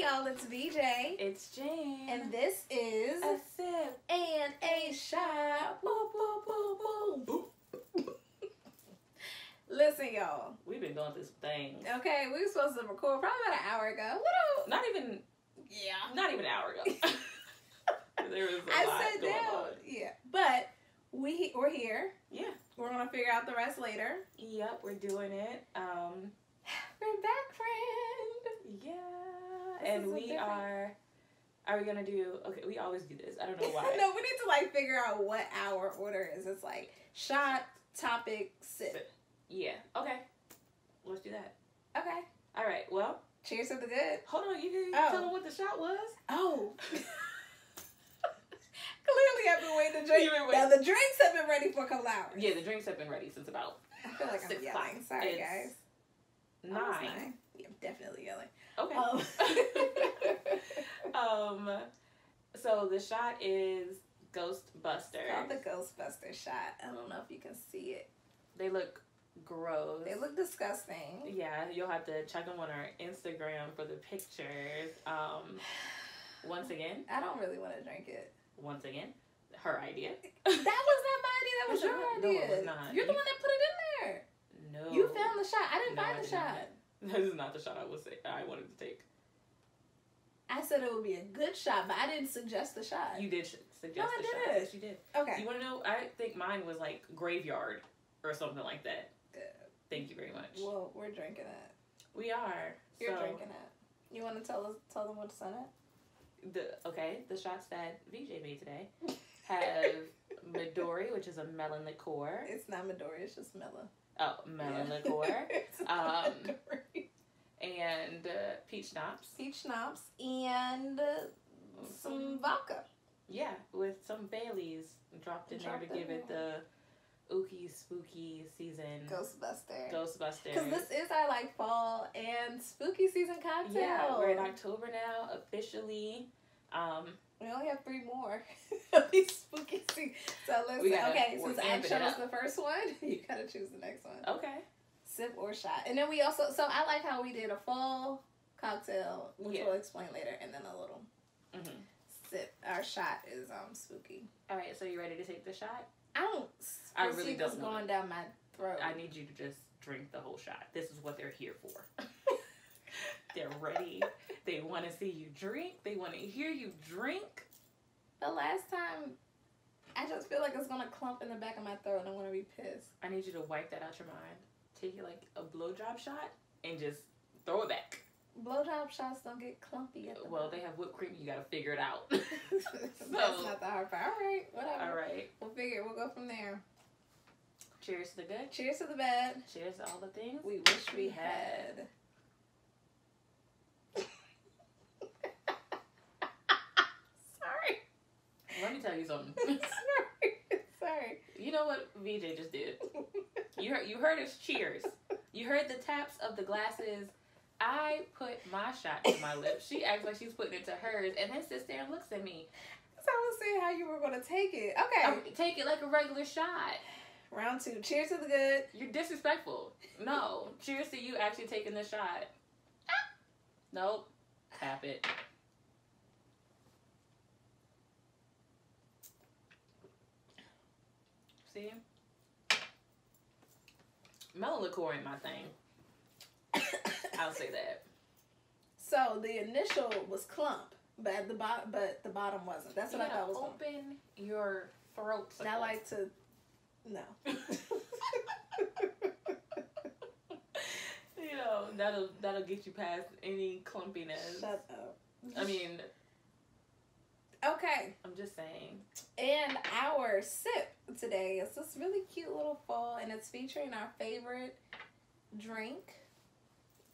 y'all. It's VJ. It's Jane. And this is a sip and a shot. Boop, boop, boop, boop. Listen, y'all. We've been going through some things. Okay, we were supposed to record probably about an hour ago. Little, Not even, yeah. not even an hour ago. there was a I lot sat going down. on. Yeah, but we we're here. Yeah. We're gonna figure out the rest later. Yep, we're doing it. Um, and a we different- are. Are we gonna do? Okay, we always do this. I don't know why. no, we need to like figure out what our order is. It's like shot, topic, sip. Yeah. Okay. Let's do that. Okay. All right. Well, Cheers to the good. hold on. You can Oh. tell them what the shot was. Oh. Clearly, I've been waiting to drink. Now the drinks have been ready for a couple hours. Yeah, the drinks have been ready since about I feel like I'm yelling. Sorry, It's guys. nine. Nine. Yeah, I'm definitely yelling. Okay. Um, um, so the shot is called Ghostbusters. the Ghostbuster shot. I don't know if you can see it. They look gross. They look disgusting. Yeah, you'll have to check them on our Instagram for the pictures. Um, once again, I don't really want to drink it. once again, her idea. That was not my idea. That was your idea. No, it was not. You're the You- one that put it in there. No, You found the shot. I didn't No, find I the shot. not. shot. This is not the shot I was say I wanted to take. I said it would be a good shot, but I didn't suggest the shot. You did suggest No, I the shot. did. Yes, you did. okay. You want to know? I think mine was like graveyard or something like that. Good. Thank you very much. Well, we're drinking it. we are. You're so, drinking it. You want to tell us, tell them what's in it? The okay, the shots that VJ made today have Midori, which is a melon liqueur. It's not Midori. It's just Mela. Oh, melon Yeah. liqueur Um, and uh, peach schnapps. Peach schnapps and uh, some vodka. Yeah, with some Baileys dropped in Dropped there to give it the ooky spooky season Ghostbuster. Ghostbusters. Because this is our like fall and spooky season cocktail. yeah, we're in October now officially. Um, We only have three more of these spooky season. So gotta- okay, since I chose the first one, you gotta choose the next one. okay. Sip or shot. And then we also, so I like how we did a full cocktail, which Yeah. we'll explain later, and then a little hmm sip. Our shot is um spooky. All right, so you ready to take the shot? I don't. I really don't going down my throat. I need you to just drink the whole shot. This is what they're here for. they're ready. They want to see you drink. They want to hear you drink. the last time, I just feel like it's gonna clump in the back of my throat, and I'm gonna be pissed. I need you to wipe that out your mind. Take it like a blowjob shot and just throw it back. Blowjob shots don't get clumpy at the Well, they have whipped cream. You got to figure it out. That's not the hard part. All right, whatever. All right. We'll figure. it. We'll go from there. Cheers to the good. Cheers to the bad. Cheers to all the things. We wish we had. Sorry. Let me tell you something. Sorry. Sorry. you know what VJ just did? You heard, you heard his cheers. You heard the taps of the glasses. I put my shot to my lips. She acts like she's putting it to hers, and then sits there and looks at me. So I was saying how you were going to take it. Okay. I take it like a regular shot. Round two. Cheers to the good. You're disrespectful. No. Cheers to you actually taking the shot. Ah. Nope. Tap it. See? Melon liqueur ain't my thing. I'll say that. So the initial was clump, but at the bottom, but the bottom wasn't. That's what You I thought was. open your throat. and I like to. No. you know, that'll that'll get you past any clumpiness. Shut up. I mean, Okay. I'm just saying. And our sip today is this really cute little fall, and it's featuring our favorite drink,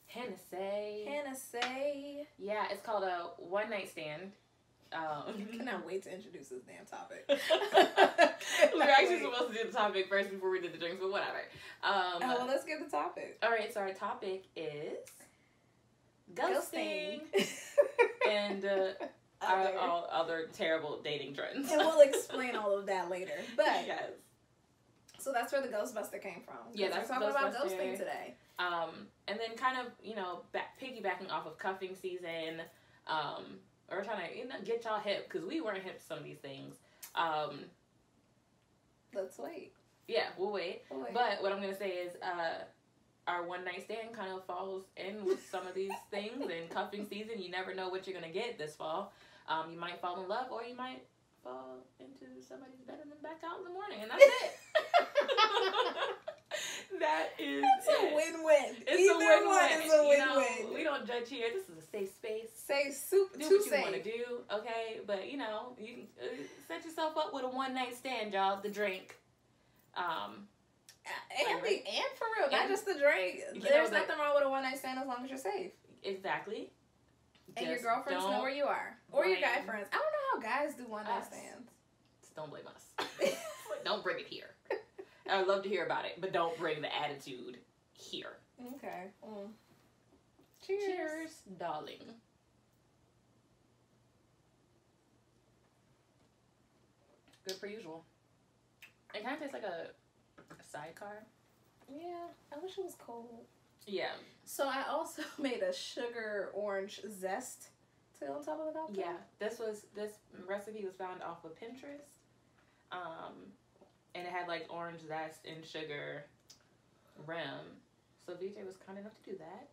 Hennessy. Hennessy. Yeah, it's called a one night stand. Um, I cannot wait to introduce this damn topic. we were actually supposed to do the topic first before we did the drinks, but whatever. Um, Oh, well, let's get the topic. all right, so our topic is ghosting, and uh, Other. all other terrible dating trends. and we'll explain all of that later. But yes. so that's where the Ghostbuster came from. Yeah, that's we're talking about ghosting today. Um, and then kind of, you know, back, piggybacking off of cuffing season, Um, or we're trying to you know, get y'all hip because we weren't hip to some of these things. Um, Let's wait. yeah, we'll wait. We'll wait. But what I'm gonna say is, uh, our one night stand kind of falls in with some of these things. And cuffing season, you never know what you're gonna get this fall. Um, you might fall in love, or you might fall into somebody's bed and then back out in the morning, and that's it. that is it's it. a win-win. It's Either a win-win. one is a You know, win-win. we don't judge here. This is a safe space. Say super Do what you want to do, okay? But you know, you can uh, set yourself up with a one night stand, y'all. The drink. Um, And, be, and for real, not just the drink. There's know nothing wrong with a one night stand as long as you're safe. exactly. And your Just girlfriends know where you are. Or your guy friends. I don't know how guys do one night stands. Just don't blame us. don't bring it here. I would love to hear about it, but don't bring the attitude here. Okay. Mm. Cheers. darling. Good for usual. It kind of tastes like a, a sidecar. Yeah, I wish it was cold. Yeah, So I also made a sugar orange zest to on top of the cocktail. yeah. This was this recipe was found off of Pinterest, um, and it had like orange zest and sugar rim. So VJ was kind enough to do that.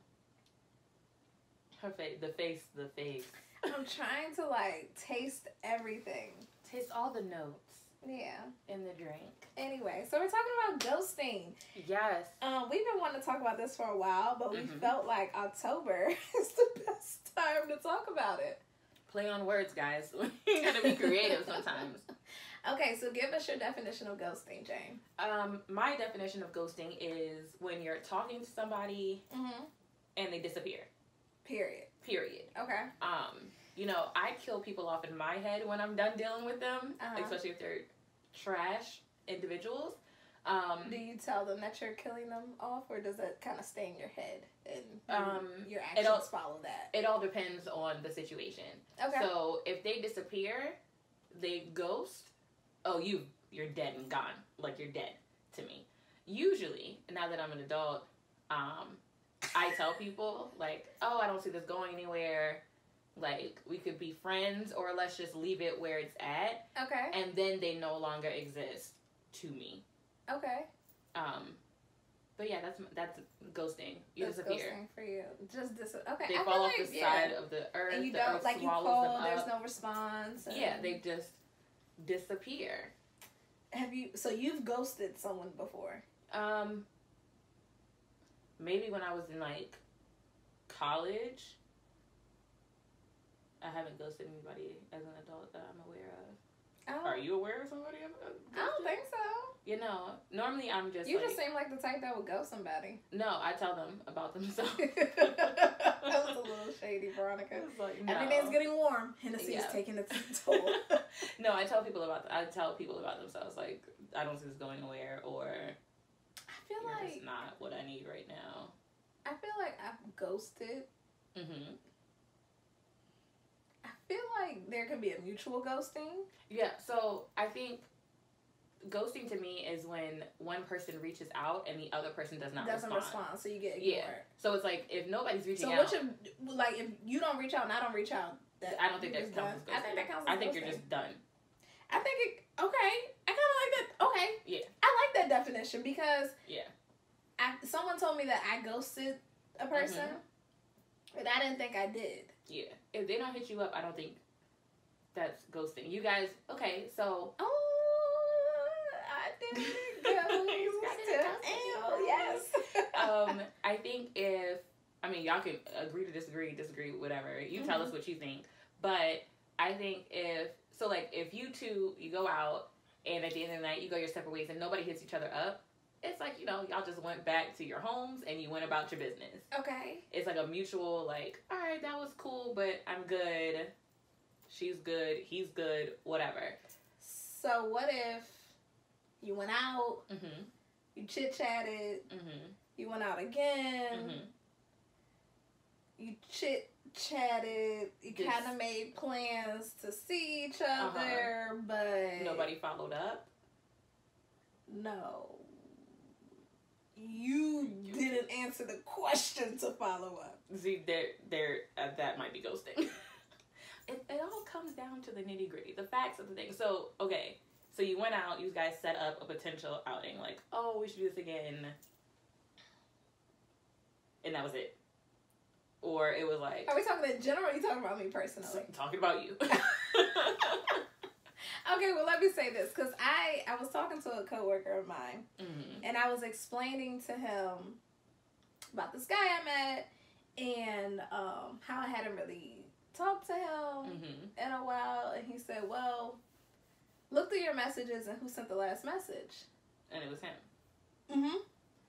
Her face, the face, the face. I'm trying to like taste everything. Taste all the notes Yeah. in the drink. Anyway, so we're talking about ghosting. Yes. Um, we've been wanting to talk about this for a while, but we Mhm. felt like October is the best time to talk about it. Play on words, guys. you gotta be creative sometimes. Okay, so give us your definition of ghosting, Jane. Um, my definition of ghosting is when you're talking to somebody Mm-hmm. and they disappear. Period. Period. Okay. Um, you know, I kill people off in my head when I'm done dealing with them, Uh-huh. especially if they're trash individuals. Um, Do you tell them that you're killing them off, or does it kind of stay in your head and Um, your actions all- follow that? it all depends on the situation. Okay. So if they disappear, they ghost. Oh, you you're dead and gone. Like you're dead to me. Usually, now that I'm an adult, um, I tell people like, oh, I don't see this going anywhere. Like we could be friends, or let's just leave it where it's at, okay. and then they no longer exist to me. Okay. Um, but yeah, that's that's ghosting. You That's disappear. ghosting for you. Just dis. Okay. They I fall off like, the yeah. side of the earth. and you the don't earth like you swallows call. them There's no response. and- Yeah, they just disappear. Have you? So you've ghosted someone before? Um, maybe when I was in like college. I haven't ghosted anybody as an adult that I'm aware of. I don't, Are you aware of somebody? I've I don't think so. You know, normally I'm just you like, just seem like the type that would ghost somebody. no. I tell them about themselves. that was a little shady, Veronica. It's like, no. Everything's getting warm. Hennessy's Yeah. taking its toll. no, I tell people about I tell people about themselves. Like I don't see this going nowhere, or I feel like it's not what I need right now. I feel like I've ghosted. hmm I feel like there can be a mutual ghosting. Yeah. So I think ghosting to me is when one person reaches out and the other person does not doesn't respond. respond, so you get ignored. Yeah. So it's like if nobody's reaching So out, what should like if you don't reach out and I don't reach out? That I don't think that counts? I think that counts. I think you're just done. I think it. Okay, I kind of like that. Okay. Yeah. I like that definition because. Yeah. I, someone told me that I ghosted a person, Mm-hmm. and I didn't think I did. Yeah. If they don't hit you up, I don't think that's ghosting. You guys, okay? So Oh, I didn't go. He's got it Ew, yes. um, I think if I mean y'all can agree to disagree, disagree, whatever. You tell Mhm. us what you think. But I think if so, like if you two you go out and at the end of the night you go your separate ways and nobody hits each other up, it's like you know y'all just went back to your homes and you went about your business. okay. It's like a mutual like, all right, that was cool, but I'm good. She's good. He's good. Whatever. So what if you went out, Mhm. you chit chatted, Mhm. you went out again, Mhm. you chit chatted, you kind of made plans to see each other, but Nobody followed up. No. You You- didn't answer the question to follow up. See, there, there, uh, that might be ghosting. it, it all comes down to the nitty gritty, the facts of the thing. So, okay, so you went out, you guys set up a potential outing, like, oh, we should do this again. And that was it. Or it was like, Are we talking in general or are you talking about me personally? talking about you. Okay, well let me say this because I I was talking to a coworker of mine Mhm. and I was explaining to him about this guy I met and um, how I hadn't really talked to him Mhm. in a while, and he said, "Well, look through your messages and who sent the last message." And it was him. Mm-hmm.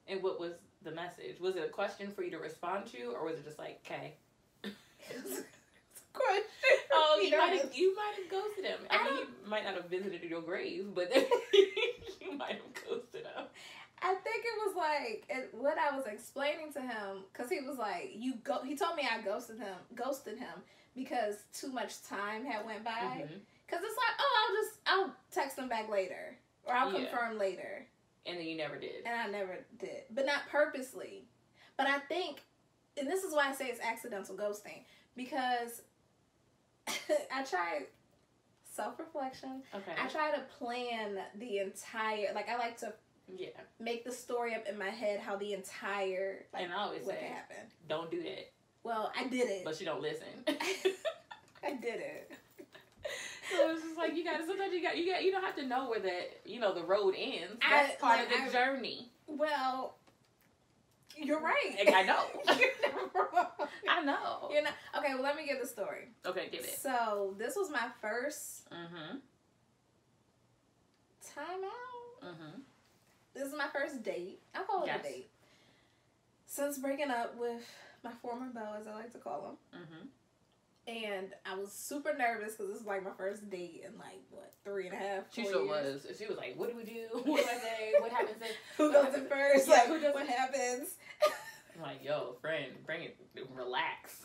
And what was the message? Was it a question for you to respond to, or was it just like, okay? Question. Oh, you might have you might have ghosted him. I, I mean, you might not have visited your grave, but you might have ghosted him. I think it was like it, what I was explaining to him because he was like, "You go." He told me I ghosted him, ghosted him because too much time had went by. Mm-hmm. Because it's like, oh, I'll just I'll text him back later or I'll Yeah. confirm later, And then you never did. and I never did, but not purposely. But I think, and this is why I say it's accidental ghosting because I try self reflection. Okay. I try to plan the entire like I like to yeah. make the story up in my head how the entire like And I always what say, happened. don't do that. Well, I did it. But you don't listen. I did it. so it's just like you gotta sometimes you got you got you don't have to know where that you know the road ends. I- That's part like, of the I- journey. Well, you're right. I know. you're never wrong. I know. You're not okay. Well, let me give the story. Okay, give it. So this was my first Mm-hmm. time out. Mm-hmm. This is my first date. I call it Yes. a date. Since breaking up with my former beau, as I like to call him, Mm-hmm. and I was super nervous because this is like my first date in like what three and a half. She sure years. was. She was like, "What do we do? What do I say? What happens?" If? Who goes in first? Yeah, like who does what happens? I'm like, "Yo, friend, bring it. Relax."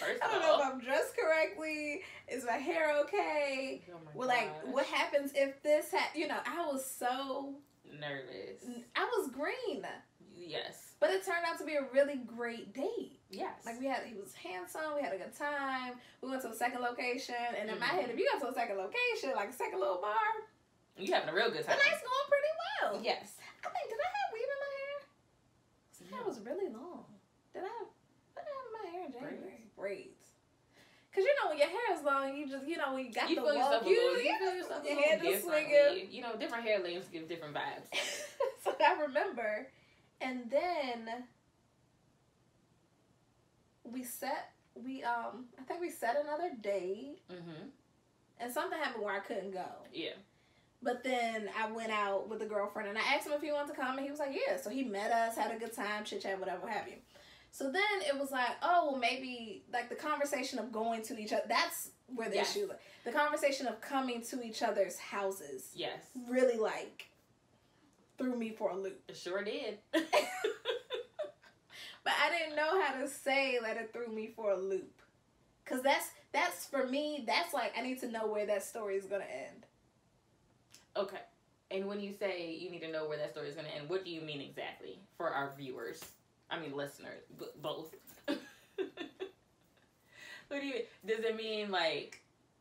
First I don't know if I'm dressed correctly. Is my hair okay? oh my Well, like, gosh. what happens if this ha You know, I was so nervous? I was green, Yes, but it turned out to be a really great date. yes. Like we had, he was handsome. We had a good time. We went to a second location, and in my Mhm. head, if you go to a second location, like a second little bar, you having a real good the time. night's going pretty well. Yes. I think did I have weave in my hair? My hair was really long. Did I? What did I have my hair in January? Braids. Cause you know when your hair is long, you just you know when you got You the feel yourself you, little. You you feel yourself your head just swinging. You know, different hair lanes give different vibes. so I remember, and then we set we um I think we set another date, Mm-hmm. and something happened where I couldn't go. Yeah. But then I went out with a girlfriend and I asked him if he wanted to come and he was like, Yeah. So he met us, had a good time, chit chat, whatever have you. So then it was like, oh well maybe like the conversation of going to each other that's where the Yes. issue is. The conversation of coming to each other's houses Yes. really like threw me for a loop. It sure did. But I didn't know how to say that it threw me for a loop. Cause that's that's for me, that's like I need to know where that story is gonna end. Okay. And when you say you need to know where that story is going to end, what do you mean exactly for our viewers? I mean, listeners, b- both. what do you? Does it mean like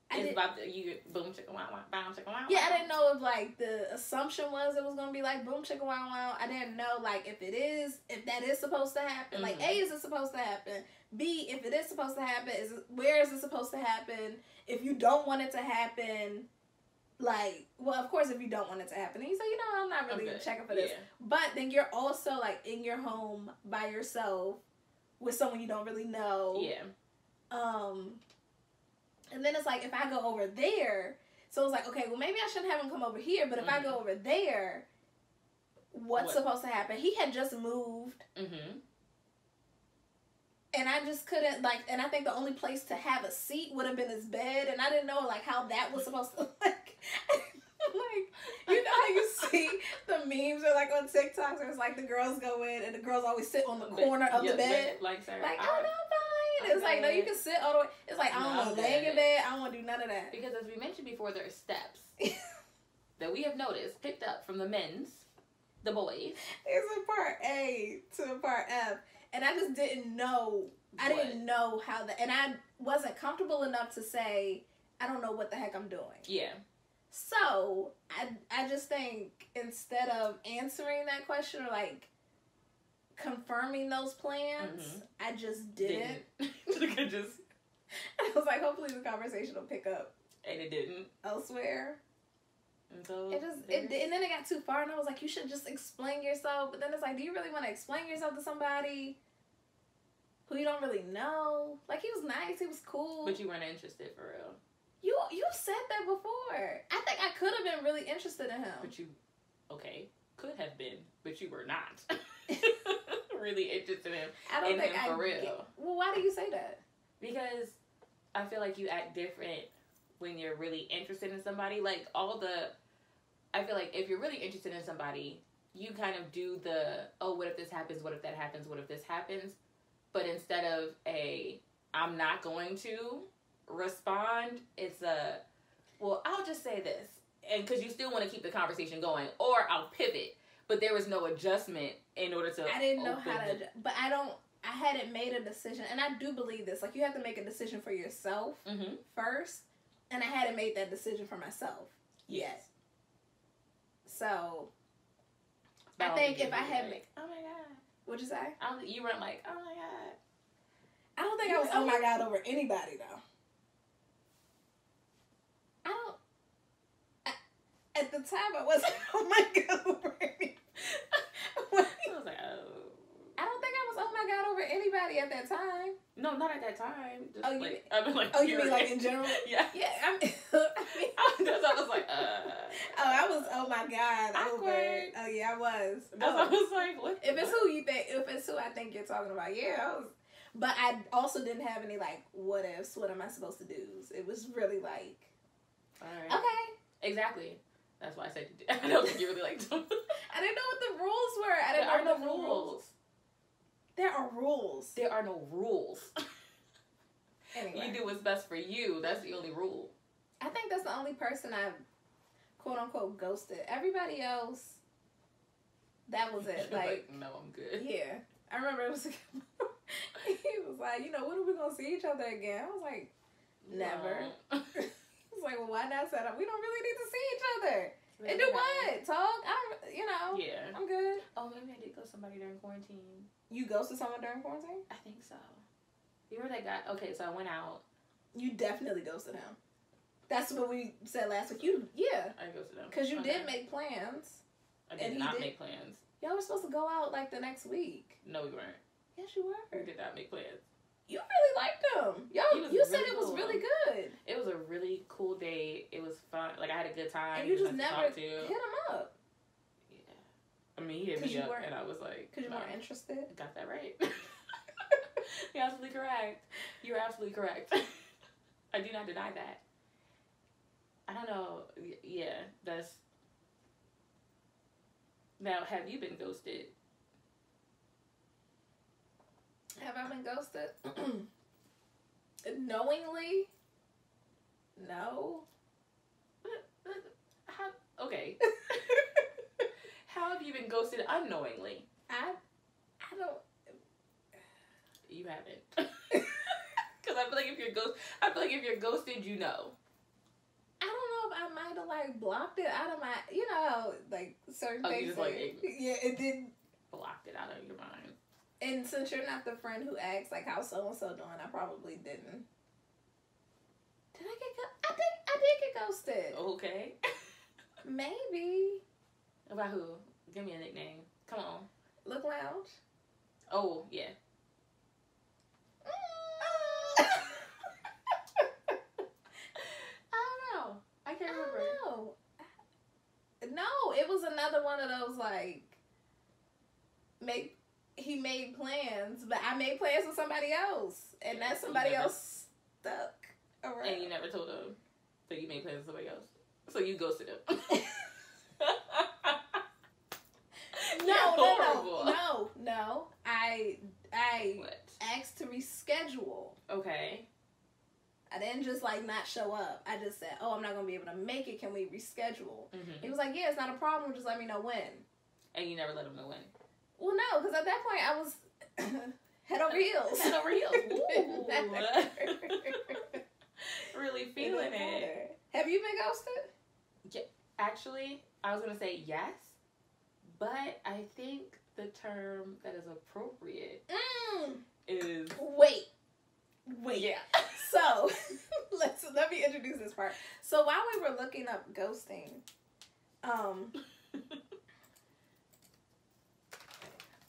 I it's about the, you boom chicka wow wow boom chicka wow? Yeah, I didn't know if like the assumption was it was gonna be like boom chicka wow wow. I didn't know like if it is if that is supposed to happen. Like Mhm. A is it supposed to happen? B if it is supposed to happen is it, where is it supposed to happen? If you don't want it to happen, like well of course if you don't want it to happen, and you say you know I'm not really Okay. checking for this. Yeah. But then you're also like in your home by yourself with someone you don't really know. Yeah. Um, and then it's like if I go over there, so it's like okay, well maybe I shouldn't have him come over here, but if I go over there, what's What? supposed to happen? He had just moved, Mm-hmm. And I just couldn't like, and I think the only place to have a seat would have been his bed, and I didn't know like how that was supposed to like. like you know how you see the memes or like on TikToks where it's like the girls go in and the girls always sit on the corner of Yeah, the bed. Like, sir, Like, oh no, fine. It's like, no, you can sit all the way. It's like, I don't want to lay in your bed. I don't want to do none of that. Because as we mentioned before, there are steps that we have noticed picked up from the men's, the boys. There's a part A to a part F. and I just didn't know. I didn't know how that, and I wasn't comfortable enough to say I don't know what the heck I'm doing. Yeah. So I I just think instead of answering that question or like confirming those plans, Mhm. I just didn't. Didn't. Could just I was like, hopefully the conversation will pick up and it didn't. elsewhere. And so It just it and then it got too far, and I was like, you should just explain yourself. But then it's like, do you really want to explain yourself to somebody who you don't really know? Like he was nice, he was cool. But you weren't interested for real. you you said that before. I think I could have been really interested in him. But you, okay, could have been, but you were not really interested in him I don't in think him I for get- real. well, why do you say that? because I feel like you act different when you're really interested in somebody. Like all the, I feel like if you're really interested in somebody, you kind of do the oh, what if this happens? What if that happens? What if this happens? But instead of a I'm not going to respond, it's a well, I'll just say this, and because you still want to keep the conversation going, or I'll pivot. But there was no adjustment in order to. I didn't know how to, but I don't. I hadn't made a decision, and I do believe this. Like you have to make a decision for yourself Mhm. first, and I hadn't made that decision for myself yet. So I think if I had like, made, oh my god. what'd you say? I don't, you weren't like, oh my god. I don't think I was. Oh my god, over anybody though. I don't. I, at the time, I wasn't. Oh my god, over anybody. I was like, oh. I don't think I was. Oh my god, over anybody at that time. No, not at that time. Just Oh, you like, mean, like, Oh, you mean like in general? yeah. Yeah, I mean, I mean I was like, uh. Oh, I was. Oh my god. Over. Awkward. Oh yeah, I was. That's Oh. I was like, what? If it's what? who you think, if it's who I think you're talking about, yeah, I was. But I also didn't have any like what ifs. What am I supposed to do? It was really like All right. okay. Exactly. That's why I said. I don't think you really liked them. I didn't know what the rules were. I didn't are know no what the rules. There are rules. There are no rules. Anyway, You do what's best for you. That's the only rule. I think that's the only person I've quote unquote ghosted. Everybody else, that was it. You're Like, no, I'm good. yeah, I remember it was. he was like, you know, when are we gonna see each other again? I was like, never. No. Was like, well, why not set up? We don't really need to see each other. And do what? Talk? I'm, you know, Yeah. I'm good. Oh, maybe I did go somebody during quarantine. You ghosted someone during quarantine? I think so. You remember that guy? Okay, so I went out. You definitely ghosted him. That's what we said last week. You, yeah, I ghosted him. because you Okay. did make plans. I did he not did- make plans. Y'all were supposed to go out like the next week. No, we weren't. Yes, you We were. did not make plans. You really liked him. Y'all, you said really it was cool. really good, It was a really cool date. It was fun. Like I had a good time. and you just nice to never to. hit him up Yeah. I mean, he hit 'Cause me you up, and I was like, because you weren't interested. Got that right. You're absolutely correct. You're absolutely correct. I do not deny that. I don't know. Yeah, that's. Now, have you been ghosted? Have I been ghosted? Knowingly? No. How, okay. How have you been ghosted unknowingly? I, I don't. You haven't. Because I feel like if you're ghost, I feel like if you're ghosted, you know. I don't know if I might have like blocked it out of my, you know, like certain Oh, things. just, like, yeah, it didn't Blocked it out of your mind. And since you're not the friend who asks like how so and so doing, I probably didn't. Did I get? Go- I think I did get ghosted. Okay. Maybe. About who? Give me a nickname. Come on. Look lounge. Oh yeah. Mm. I don't know. I I can't don't remember. know. No, it was another one of those like make he made plans, but I made plans with somebody else, and Yeah, that somebody never- else stuck around. And you never told him. that you made plans with somebody else. So you ghosted him. no, no, no, no, no. I I What? asked to reschedule. Okay. I didn't just like not show up. I just said, "Oh, I'm not gonna be able to make it. Can we reschedule?" hmm He was like, "Yeah, it's not a problem. Just let me know when." And you never let him know when. Well, no, because at that point I was, Head over heels. Head over heels. Ooh. Really feeling it. Better. Have you been ghosted? Yeah, Actually, I was gonna say yes, but I think the term that is appropriate Mm. is Wait. Wait. yeah. So let's let me introduce this part. So while we were looking up ghosting, um,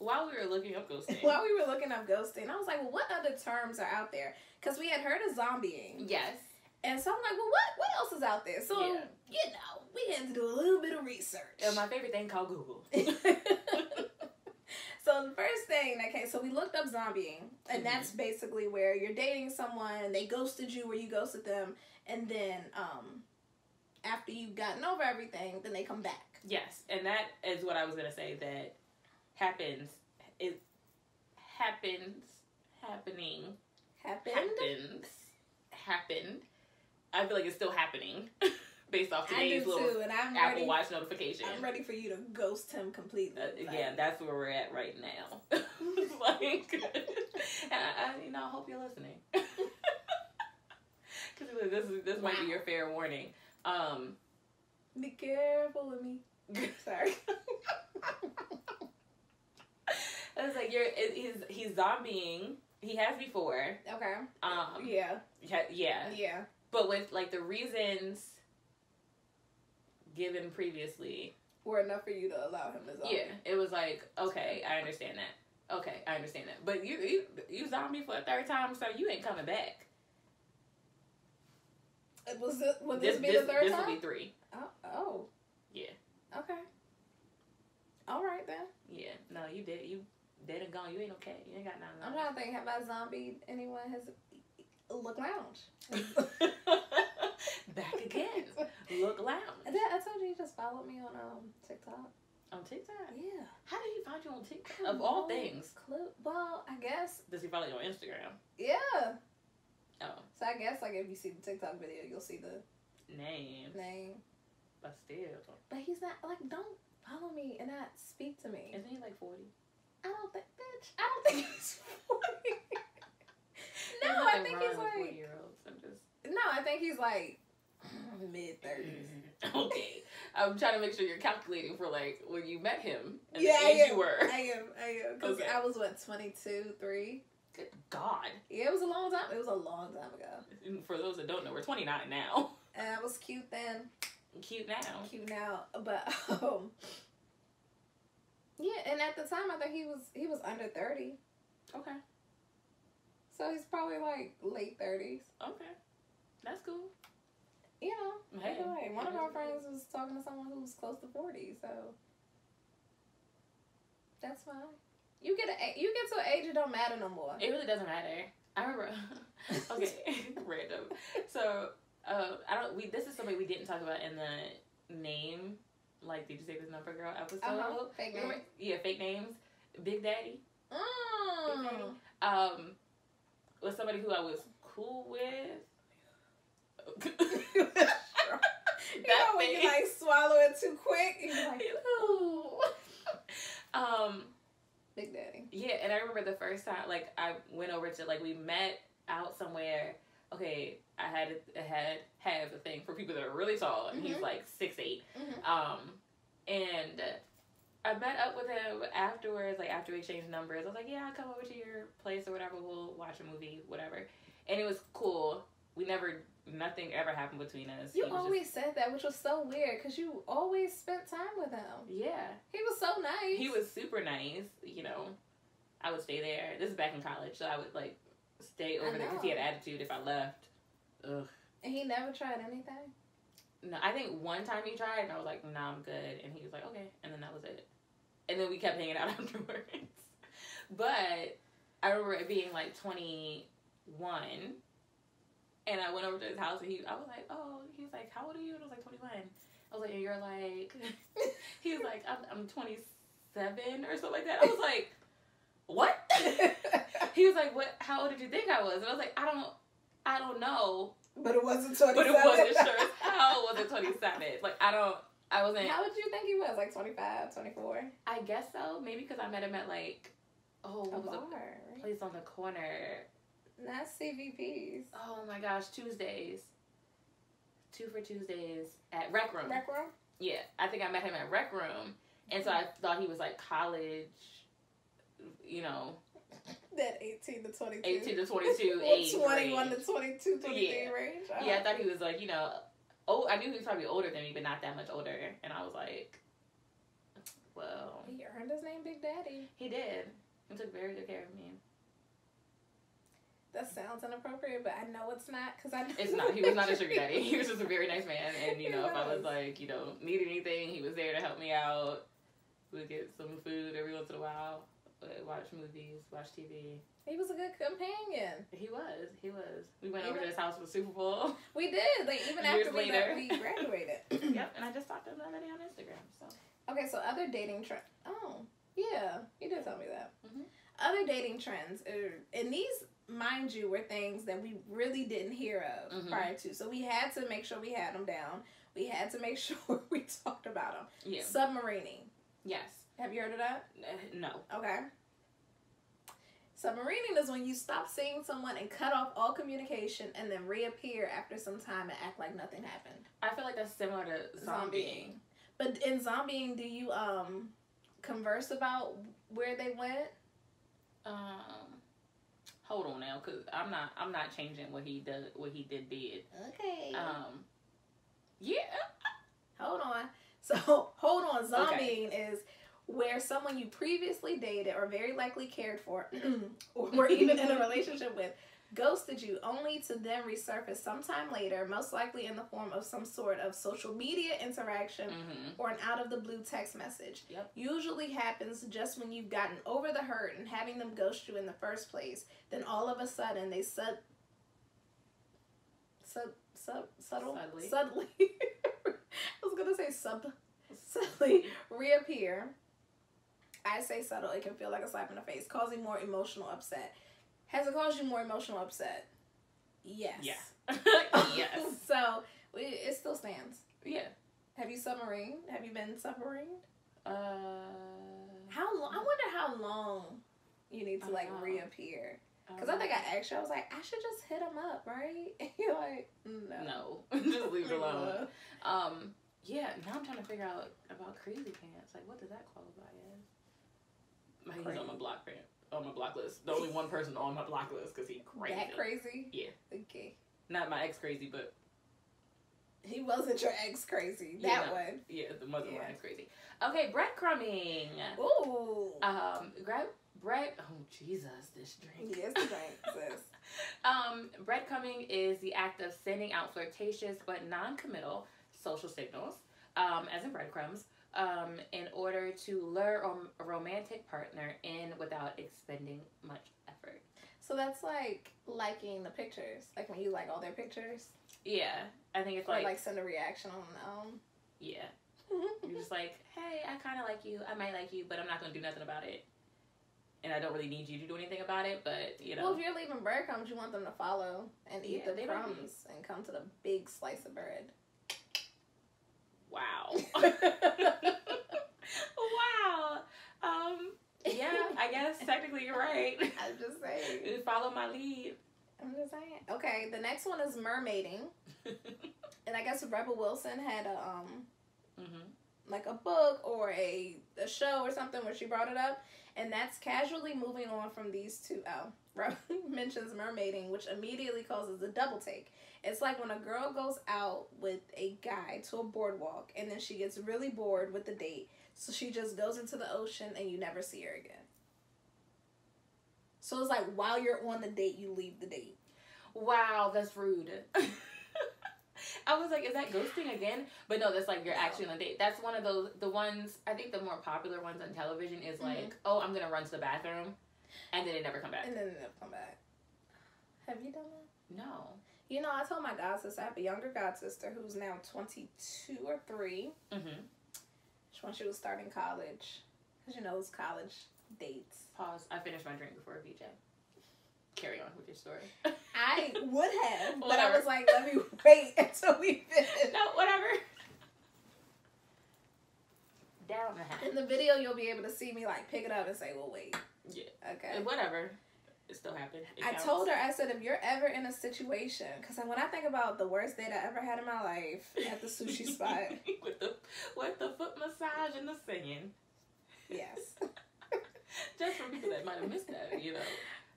While we were looking up ghosting, while we were looking up ghosting, I was like, well, what other terms are out there? Because we had heard of zombieing, yes, and so I'm like, well, what what else is out there? So Yeah. you know, we had to do a little bit of research. and my favorite thing called Google. so the first thing that came, so we looked up zombieing, and Mhm. that's basically where you're dating someone they ghosted you or you ghosted them, and then um, after you've gotten over everything, then they come back. Yes, and that is what I was gonna say. That happens. It happens. Happening. Happened. Happens. Happened. I feel like it's still happening, based off today's little too, and I'm Apple ready. Watch notification. I'm ready for you to ghost him completely. Uh, Like, yeah, that's where we're at right now. like, and I, I, you know, I hope you're listening. Because this is this might be your fair warning. Um, Be careful with me. Sorry. I was like, you're he's he's zombieing. He has before. Okay. Um, Yeah. yeah, yeah, Yeah. but with like the reasons given previously, Were enough for you to allow him to zombie. yeah, it was like, okay, I understand that. Okay, I understand that. But you you you zombie for a third time, so you ain't coming back. It Was it? Would this, be the third this time? will be three. Oh, oh. Yeah. Okay. All right then. Yeah. No, you did. You dead and gone. You ain't okay. You ain't got nothing. I'm trying to think. Have I zombied anyone? Has look lounge? Back again. Look loud. I, I told you you just followed me on um TikTok. On TikTok. Yeah. How did he find you on TikTok? I Of all things. Clue. Well, I guess. Does he follow you on Instagram? Yeah. Oh. So I guess like if you see the TikTok video, you'll see the Name. name. But still. But he's not like don't follow me and not speak to me. Isn't he like 40? I don't think, bitch. I don't think he's forty. no, I think he's 40 like year olds. I'm just. no, I think he's like mid thirties. okay. I'm trying to make sure you're calculating for like when you met him and Yeah, the age you were. I am. I am. Because Okay. I was what twenty two, three. Good God. Yeah, it was a long time. It was a long time ago. And For those that don't know, we're 29 now. And I was cute then, Cute now. cute now. But um, yeah. And at the time, I think he was he was under thirty. Okay. So he's probably like late thirties. Okay. That's cool. You know. Hey, Either way, one of our friends was talking to someone who was close to forty, so that's fine. You get a you get to an age it don't matter no more. It really doesn't matter. I remember. okay, random. So, uh, I don't. We this is something we didn't talk about in the name. Like, did you say this number girl episode? Uh-huh. Fake Remember- name. Yeah, fake names. Big Daddy. Mm. Um, was somebody who I was cool with. you know when you like swallow it too quick, you're like, ooh. um. Big Daddy. Yeah, and I remember the first time, like I went over to like we met out somewhere. Okay, I had I had have a thing for people that are really tall, and he's Mhm. like six eight. Mhm. Um, and I met up with him afterwards, like after we exchanged numbers. I was like, yeah, I'll come over to your place or whatever. We'll watch a movie, whatever. And it was cool. We never, nothing ever happened between us. You He was just- always said that, which was so weird because you always spent time with him. yeah. He was so nice. He was super nice. You know, I would stay there. This is back in college, so I would like stay over there because he had attitude if I left. Ugh. And he never tried anything. No, I think one time he tried, and I was like, "Nah, I'm good," and he was like, "Okay," and then that was it. And then we kept hanging out afterwards. but I remember it being like 21, and I went over to his house, and he, I was like, "Oh," he was like, "How old are you?" And I was like, "21." I was like, "And you're like," he was like, "I'm, I'm 27 or something like that." I was like, "What?" he was like, "What? How old did you think I was?" And I was like, "I don't, I don't know." but it wasn't 27. But it wasn't sure as hell was it 27. Like I don't I wasn't How would you think he was? Like 25, 24? I guess so. Maybe because I met him at like oh, A was right? place on the corner? Not CVPs. Oh my gosh, Tuesdays. Two for Tuesdays at Rec Room. Rec room? Yeah, I think I met him at Rec Room, and so mm-hmm. I thought he was like college, you know, That 18 to 22. eighteen to twenty-two Well, age 21 range. to 22, 23 Yeah. range. Yeah, I thought he was like, you know, oh, I knew he was probably older than me, but not that much older. And I was like, well, He earned his name Big Daddy. he did. He took very good care of me. That sounds inappropriate, but I know it's not because I It's not. He was not a sugar daddy. He was just a very nice man. And you know, if I was like, you know, need anything, he was there to help me out. We would get some food every once in a while. Uh, Watch movies, watch TV. He was a good companion. He was. He was. We went over to his house for Super Bowl. We did. Like even after we, we graduated. yep. And I just talked to him the other day on Instagram. So Okay, so other dating trends. Oh, yeah, you did tell me that. Mhm. Other dating trends, are, and these, mind you, were things that we really didn't hear of Mhm. prior to. So we had to make sure we had them down. We had to make sure we talked about them. yeah. Submarining. Yes. Have you heard of that? No. Okay. Submarining is when you stop seeing someone and cut off all communication and then reappear after some time and act like nothing happened. I feel like that's similar to zombieing. But in zombieing, do you um converse about where they went? Um, hold on now, cause I'm not. I'm not changing what he does. What he did did. Okay. Um, yeah. hold on. So hold on. Zombieing is where someone you previously dated or very likely cared for, or were even in a relationship with, ghosted you only to then resurface sometime later, most likely in the form of some sort of social media interaction Mm-hmm. or an out of the blue text message. Yep. Usually happens just when you've gotten over the hurt and having them ghost you in the first place. Then all of a sudden they sub sub sub subtle Subtly. subtly I was gonna say sub subtly reappear. I say subtle, it can feel like a slap in the face, causing more emotional upset. Has it caused you more emotional upset? Yes. Yeah. yes. so it still stands. Yeah. Have you submarined? Have you been submarined? Uh. How long? I wonder how long you need to like Uh, reappear. Because I think I asked you, I was like, I should just hit him up, right? And you're like, no. No. Just leave it alone. Um. Yeah. Now I'm trying to figure out about crazy pants. Like, what does that qualify He's on my block print. On my block list. The only one person on my block list because he crazy. That crazy? Yeah. Okay. Not my ex crazy, but He wasn't your ex crazy. Yeah, That no. one. yeah, the mother Yeah. one is crazy. Okay, breadcrumbing. Ooh. Um, grab bread. Oh Jesus, this drink. yes, the drink, sis. Um, breadcrumbing is the act of sending out flirtatious but non-committal social signals, um, as in breadcrumbs, um, in order to lure a romantic partner in without expending much effort. So that's like liking the pictures. Like when you like all their pictures. Yeah, I think it's Or like, like send a reaction on them. yeah, you're just like, hey, I kind of like you. I might like you, but I'm not gonna do nothing about it. And I don't really need you to do anything about it, but you know. Well, if you're leaving breadcrumbs, you want them to follow and eat Yeah, the crumbs and come to the big slice of bread. Wow. wow. Um. Yeah, I guess technically you're right. I'm just saying. Follow my lead. I'm just saying. Okay, the next one is mermaiding, and I guess Rebel Wilson had a um hmm like a book or a a show or something where she brought it up, and that's casually moving on from these two. Oh, Rebel mentions mermaiding, which immediately causes a double take. It's like when a girl goes out with a guy to a boardwalk, and then she gets really bored with the date, so she just goes into the ocean and you never see her again. So it's like while you're on the date, you leave the date. Wow, that's rude. I was like, is that ghosting again? But no, that's like you're actually on a date. That's one of those the ones I think the more popular ones on television is Mm-hmm. like, oh, I'm gonna run to the bathroom, and then they never come back. And then they never come back. Have you done that? No. You know, I told my god sister, I have a younger god sister who's now 22 or 3. Mm-hmm. When she was starting college. Because, you know, it's college dates. Pause. I finished my drink before VJ. Carry on with your story. I would have, but I was like, let me wait until we finish. no, whatever. Down the hat. In the video, you'll be able to see me, like, pick it up and say, well, wait. Yeah. Okay. Whatever. It still happened. It I counts. told her, I said, if you're ever in a situation, because when I think about the worst date I ever had in my life at the sushi spot, with the with the foot massage and the singing. yes. Just for people that might have missed that, you know.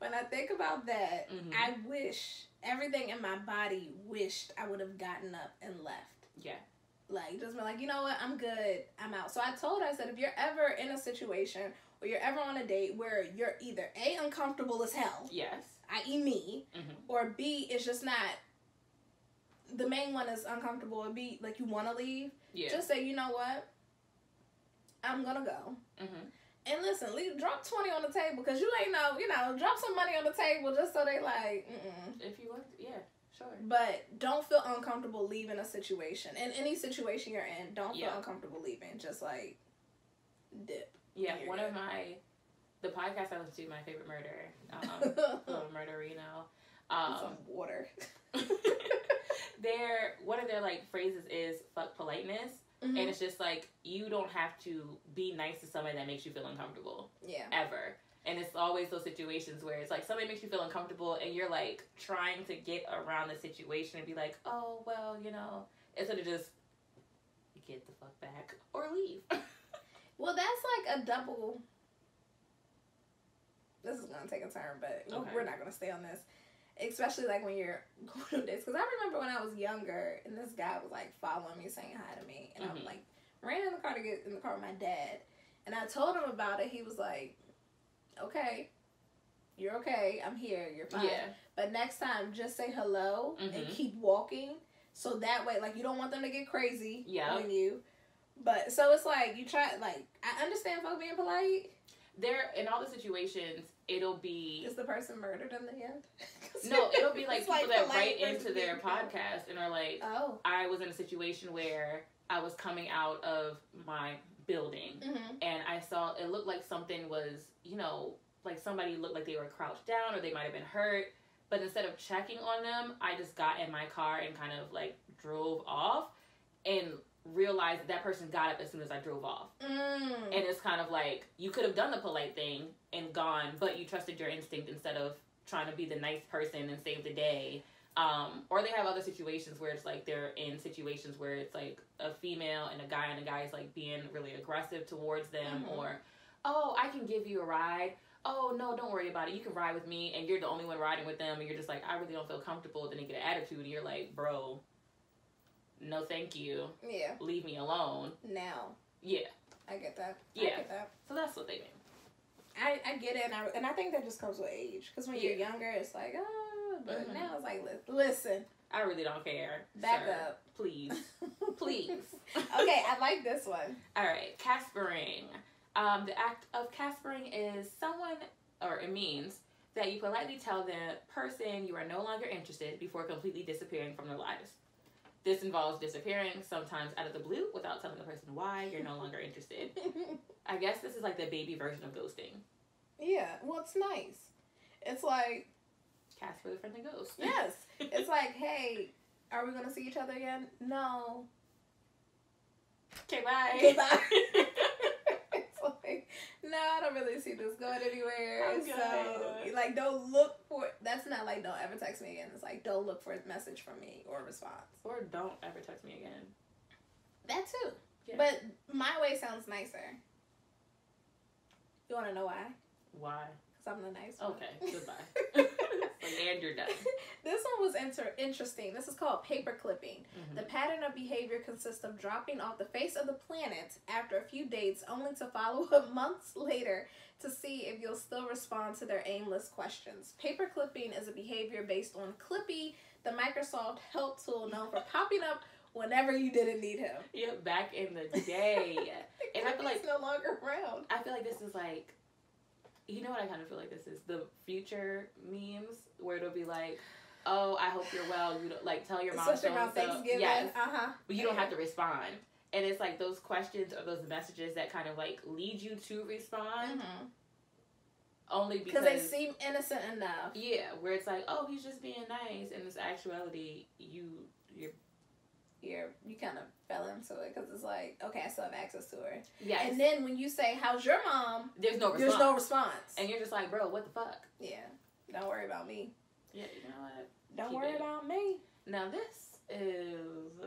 When I think about that, Mhm. I wish everything in my body wished I would have gotten up and left. Yeah. Like, just been like, you know what, I'm good, I'm out. So I told her, I said, if you're ever in a situation or you're ever on a date where you're either A, uncomfortable as hell, Yes. i.e., me, hmm or B, it's just not. The main one is uncomfortable, or B, like you want to leave. Yeah. Just say, you know what, I'm gonna go. hmm And listen, leave, drop twenty on the table because you ain't know, you know, drop some money on the table just so they like. Mm-mm. If you want, yeah, sure. But don't feel uncomfortable leaving a situation. In any situation you're in, don't feel Yeah. uncomfortable leaving. Just like dip. Yeah, one of my the podcast I listen to, my favorite murder, um, little murderino. Um, some water. their one of their like phrases is "fuck politeness," Mhm. and it's just like you don't have to be nice to somebody that makes you feel uncomfortable yeah. ever. And it's always those situations where it's like somebody makes you feel uncomfortable, and you're like trying to get around the situation and be like, "Oh well, you know," instead of just get the fuck back or leave. Well, that's like a double. This is gonna take a turn, but Okay. we're not gonna stay on this. Especially like when you're going to this, because I remember when I was younger, and this guy was like following me, saying hi to me, and I was Mhm. like ran in the car to get in the car with my dad, and I told him about it. He was like, "Okay, you're okay. I'm here. You're fine. Yeah, But next time, just say hello and Mhm. keep walking, so that way, like you don't want them to get crazy Yeah. on you. But so it's like you try. Like I understand folks being polite. There in all the situations, it'll be Is the person murdered in the end No, it'll be like people that write into their podcast and are like, Oh. I was in a situation where I was coming out of my building Mm-hmm. and I saw it looked like something was, you know, like somebody looked like they were crouched down or they might have been hurt. But instead of checking on them, I just got in my car and kind of like drove off and realized that, that person got up as soon as I drove off. Mm. And it's kind of like you could have done the polite thing and gone, but you trusted your instinct instead of trying to be the nice person and save the day. Um, or they have other situations where it's like they're in situations where it's like a female and a guy, and the guy is like being really aggressive towards them, Mhm. or oh, I can give you a ride. Oh no, don't worry about it. You can ride with me, and you're the only one riding with them, and you're just like, I really don't feel comfortable. Then they get an attitude, and you're like, bro, no, thank you. yeah. Leave me alone. Now Yeah. I get that. I Yeah. get that. So that's what they mean. I, I get it, and I, and I think that just comes with age. Because when you're younger, it's like, oh, but Mhm. now it's like, li- listen, I really don't care. back sir. up. Please. Please. okay, I like this one. All right, caspering. Um, the act of caspering is someone, or it means that you politely tell the person you are no longer interested before completely disappearing from their lives. This involves disappearing sometimes out of the blue without telling the person why you're no longer interested. I guess this is like the baby version of ghosting. yeah, well, it's nice. It's like, Casper the friendly ghost. yes. It's like, hey, are we going to see each other again? No. Okay, bye. It's like, no, I don't really see this going anywhere. I'm so, good. like, don't look for. That's not like don't ever text me again. It's like don't look for a message from me or a response. Or don't ever text me again. That too. Yeah. But my way sounds nicer. You want to know why? Why? Because I'm the nice one. Okay, goodbye. And you're done. This one was inter- interesting. This is called paper clipping. Mhm. The pattern of behavior consists of dropping off the face of the planet after a few dates, only to follow up months later to see if you'll still respond to their aimless questions. Paper clipping is a behavior based on Clippy, the Microsoft help tool known for popping up whenever you didn't need him. Yeah, back in the day. And I feel like- no longer around. I feel like this is like, you know what I kind of feel like this is the future memes where it'll be like, oh, I hope you're well. You don't, like tell your mom Especially around so-and-so. Thanksgiving. Yes, Uh huh. but you don't have to respond. And it's like those questions or those messages that kind of like lead you to respond only because Mm-hmm. they seem innocent enough. yeah, where it's like, oh, he's just being nice, and in actuality, you you're you're you kind of fell into it because it's like okay, I still have access to her. Yeah. And then when you say how's your mom, there's no response. there's no response. and you're just like, bro, what the fuck? yeah, don't worry about me. Yeah, you know what? Don't Keep worry it. about me. Now this is, uh,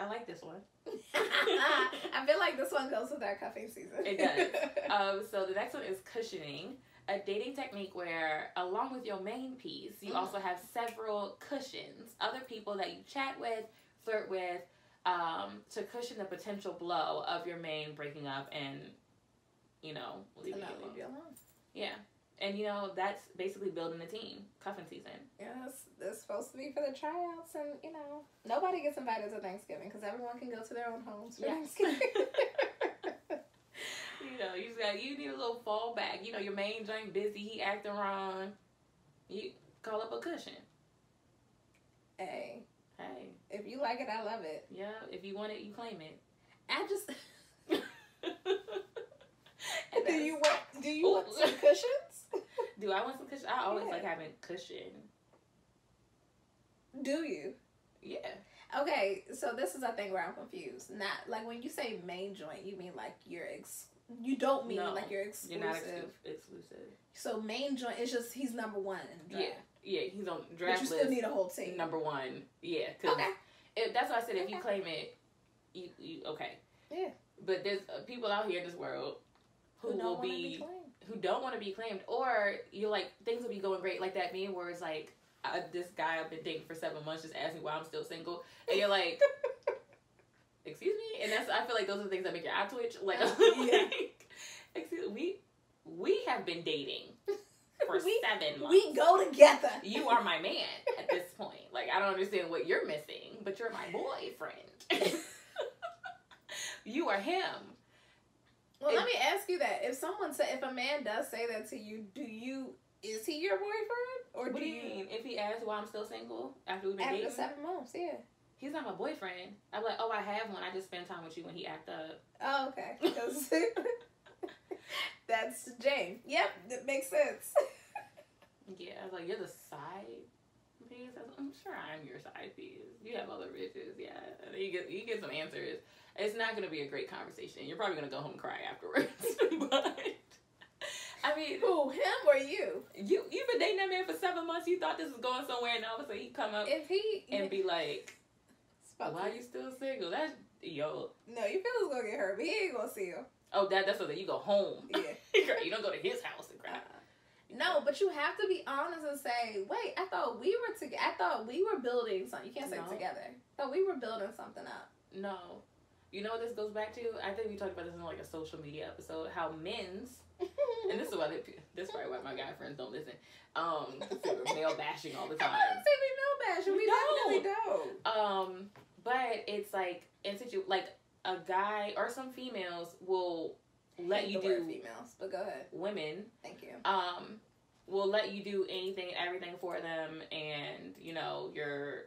I like this one. I feel like this one goes with our cuffing season. It does. Um, so the next one is cushioning, a dating technique where, along with your main piece, you Mhm. also have several cushions, other people that you chat with, flirt with, um, to cushion the potential blow of your main breaking up and, you know, leaving you alone. leave you alone. Yeah, and you know that's basically building a team, cuffing season. Yeah, that's, that's supposed to be for the tryouts, and you know, nobody gets invited to Thanksgiving because everyone can go to their own homes for Yes. Thanksgiving. You know, you just got you need a little fallback. You know, your main joint busy, he acting wrong. You call up a cushion. hey, Hey, if you like it, I love it. yeah, if you want it, you claim it. I just. And do you want? Do you want some cushions? Do I want some cushions? I always Yeah. like having cushion. Do you? Yeah. Okay, so this is a thing where I'm confused. Not like when you say main joint, you mean like you're ex. You don't mean No, like you're exclusive. You're not exclu- exclusive. So main joint is just he's number one. Yeah. Yeah, he's on draft But you still need a whole team. number one. Yeah, Okay. that's why I said if you claim it, you, you okay. Yeah. But there's uh, people out here in this world who, Who will wanna be, who don't want to be claimed, or you're like things will be going great like that meme where it's like uh, this guy I've been dating for seven months just asked me why I'm still single, and you're like, excuse me, and that's I feel like those are the things that make your eye twitch. Like, Yeah. excuse we we have been dating for We- seven months. We go together. you are my man at this point. Like I don't understand what you're missing, but you're my boyfriend. you are him. Well, It- let me ask you that: if someone say, if a man does say that to you, do you is he your boyfriend or What do do you mean? If he asks why I'm still single after we've been after dating, seven months? Yeah. he's not my boyfriend. I'm like, oh, I have one. I just spend time with you when he act up. Oh, okay. That's Jane. Yep, that makes sense. Yeah, I was like, you're the side piece. I I'm sure I'm your side piece. You have other bitches, yeah. And you get you get some answers. It's not gonna be a great conversation. You're probably gonna go home and cry afterwards. but I mean, Who, him or you? you you've been dating that man for seven months. You thought this was going somewhere, and all of a sudden he come up If he and be like, "Why are you still single?" That's yo. No, you feel it's gonna get hurt, but he ain't gonna see you. Oh, that that's so that you go home. Yeah. you don't go to his house and cry. No, but you have to be honest and say, wait, I thought we were together. I thought we were building something. You can't say No. together. I thought we were building something up. No. You know what this goes back to? I think we talked about this in like a social media episode. How men's and this is why they, this is probably why my guy friends don't listen. Um, male bashing all the time. I'm time. not saying we male bashing. We, We definitely don't. Um, but it's like in situ like a guy or some females will let you do females, but go ahead. women Thank you. um will let you do anything and everything for them and you know you're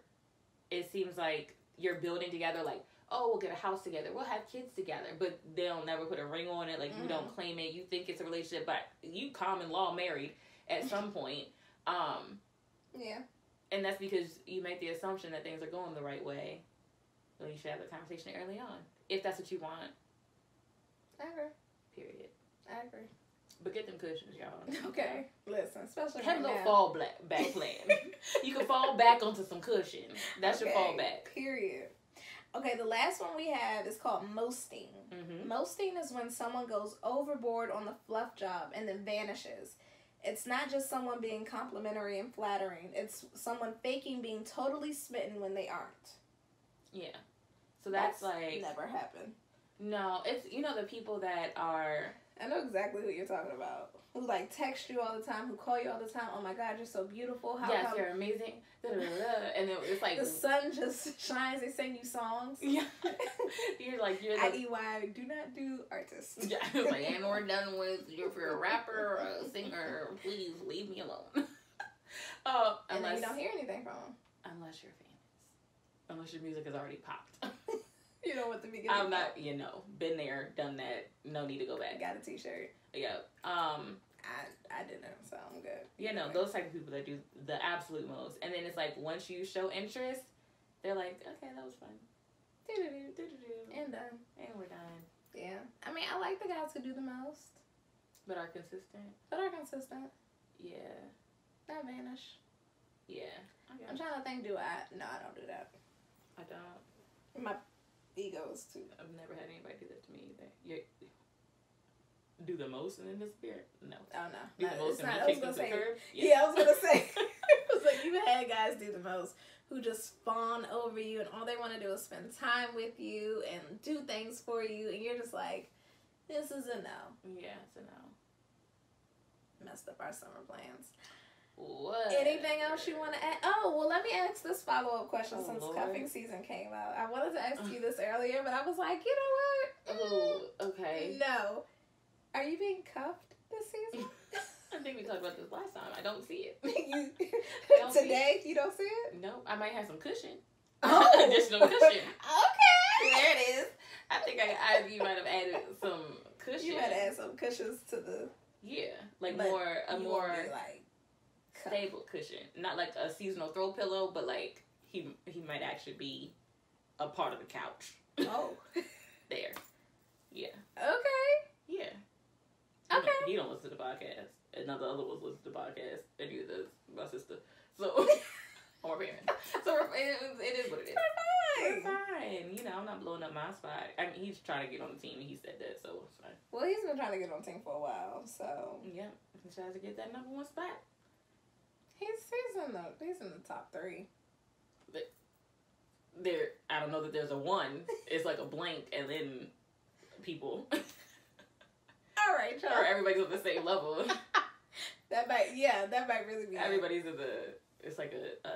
it seems like you're building together like oh we'll get a house together we'll have kids together but they'll never put a ring on it like you Mhm. don't claim it you think it's a relationship but you common law married at some point um Yeah. and that's because you make the assumption that things are going the right way well you should have the conversation early on if that's what you want I agree. period I agree. but get them cushions y'all Okay. Listen, especially Have a little now. fall black, back plan. you can fall back onto some cushion. That's your Okay, fallback. Period. Okay, the last one we have is called mosting. Mm-hmm. Mosting is when someone goes overboard on the fluff job and then vanishes. It's not just someone being complimentary and flattering. It's someone faking being totally smitten when they aren't. Yeah. So that's, like never happened. no, it's you know the people that are I know exactly who you're talking about. Who like text you all the time, who call you all the time. Oh my God, you're so beautiful. How yes, come you're amazing. And then it's like the sun just shines? They sing you songs. yeah, you're like you're I the E Y do not do artists. yeah, like and we're done with you if you're a rapper or a singer, please leave me alone. uh, And then you don't hear anything from them. unless you're famous, unless your music has already popped. You know what the beginning. I'm not, you know, been there, done that. No need to go back. Got a T-shirt. Yeah. Um. I I didn't, so I'm good. You know, those type of people that do the absolute most. And then it's like once you show interest, they're like, okay, that was fun. And done. And we're done. Yeah. I mean, I like the guys who do the most, But are consistent. but are consistent. Yeah. Not vanish. Yeah. Okay. I'm trying to think. Do I? No, I don't do that. I don't. My ego is too. I've never had anybody do that to me either. You do the most and then disappear. No. Oh no. Do no, the most and not. be I was gonna the say. curb. Yeah. I was gonna say. it was like you had guys do the most who just fawn over you and all they want to do is spend time with you and do things for you and you're just like, this is a no. Yeah, it's a no. Messed up our summer plans. What? Anything else you want to add? Oh, well, let me ask this follow up question Oh, since Lord. cuffing season came out. I wanted to ask uh. you this earlier, but I was like, you know what? Oh, okay. No. Are you being cuffed this season? I think we talked about this last time. I don't see it. you, don't see today, you don't see it? No, I might have some cushion. Oh. Additional cushion. okay. There it is. I think I, I you might have added some cushion. You gotta add some cushions to the. Yeah, like more a more like. Stable cushion, not like a seasonal throw pillow, but like he he might actually be a part of the couch Oh. there. Yeah, okay. yeah. He Okay. don't- He don't listen to the podcast. And none of the other ones listen to the podcast. And neither does my sister. So, or parents. So it, it is what it is. We're Fine. We're fine. You know, I'm not blowing up my spot. I mean, he's trying to get on the team, and he said that, so it's fine. Well, he's been trying to get on team for a while, so Yeah, he tries to get that number one spot. He's he's in the he's in the top three. There, I don't know that there's a one. It's like a blank, and then people, All right, or everybody's on the same level. That might yeah, that might really be. Everybody's in the. It's like a a,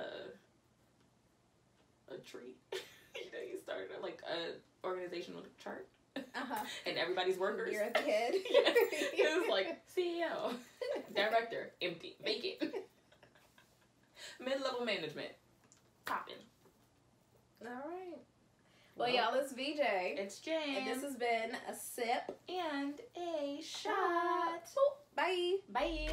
a tree. you know, you start like a organizational chart, Uh-huh. and everybody's workers. You're at the head. Yeah. It was like CEO, director, empty, vacant, mid level management, popping. All right. Well, y'all, it's VJ. it's Jane. And this has been a sip and a shot. Bye. Bye.